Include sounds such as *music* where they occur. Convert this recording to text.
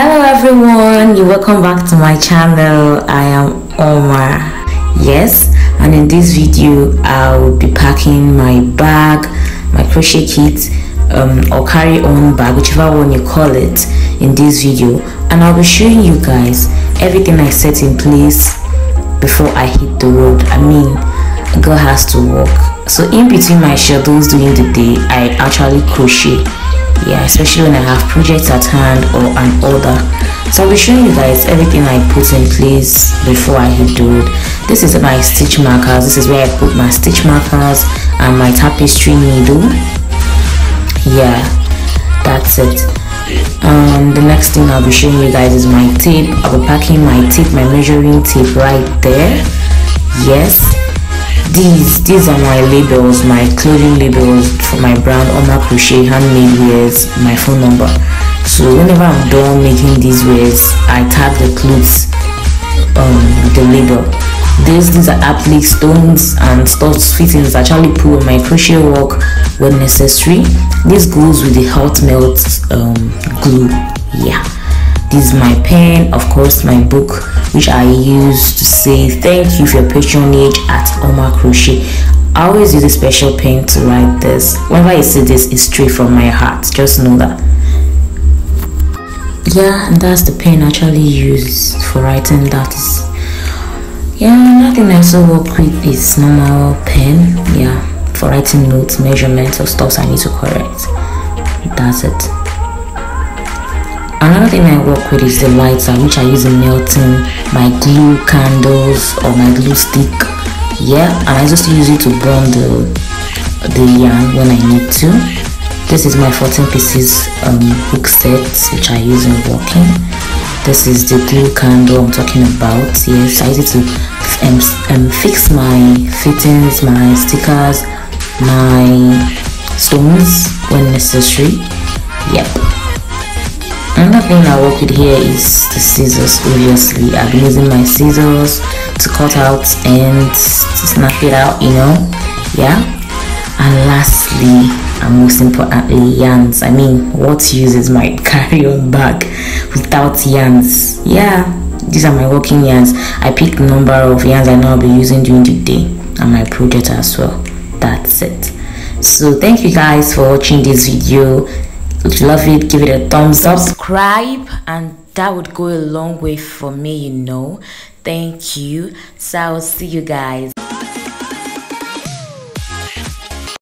hello everyone. You welcome back to my channel. I am Oma. Yes and in this video i'll be packing my bag my crochet kit um, or carry on bag whichever one you call it in this video. And i'll be showing you guys everything i set in place before i hit the road. I mean a girl has to work. So in between my schedules during the day i actually crochet yeah especially when i have projects at hand or an order. So i'll be showing you guys everything i put in place before i the road this is my stitch markers. This is where i put my stitch markers and my tapestry needle. Yeah that's it. Um the next thing i'll be showing you guys is my tape. I'll be packing my tape my measuring tape right there. Yes these these are my labels my clothing labels for my brand Oma Crochet handmade wears my phone number. So whenever I'm done making these wears I tag the clothes um the label. These these are applique stones and studs fittings actually put on my crochet work when necessary. This goes with the hot melt um, glue. Yeah this is my pen of course my book which i use to say thank you for your patronage at Oma Crochet. I always use a special pen to write this. Whenever i see this it's straight from my heart. Just know that. Yeah that's the pen I actually use for writing. That is yeah nothing else I work with is normal pen. Yeah for writing notes measurements or stuff I need to correct. That's it Another thing I work with is the lighter which I use in melting my glue candles or my glue stick. Yeah, and I just use it to burn the the yarn when I need to. This is my 14 pieces um, hook set which I use in working. This is the glue candle I'm talking about. Yes, I use it to um, um, fix my fittings, my stickers, my stones when necessary. Yep another thing I work with here is the scissors obviously. I've been using my scissors to cut out and to snap it out you know? Yeah? And lastly and most importantly yarns. I mean what uses my *laughs* carry-on bag without yarns? Yeah these are my working yarns. I pick number of yarns I know I'll be using during the day and my project as well. That's it. So thank you guys for watching this video you love it give it a thumbs up. Subscribe and that would go a long way for me you know. Thank you. So i'll see you guys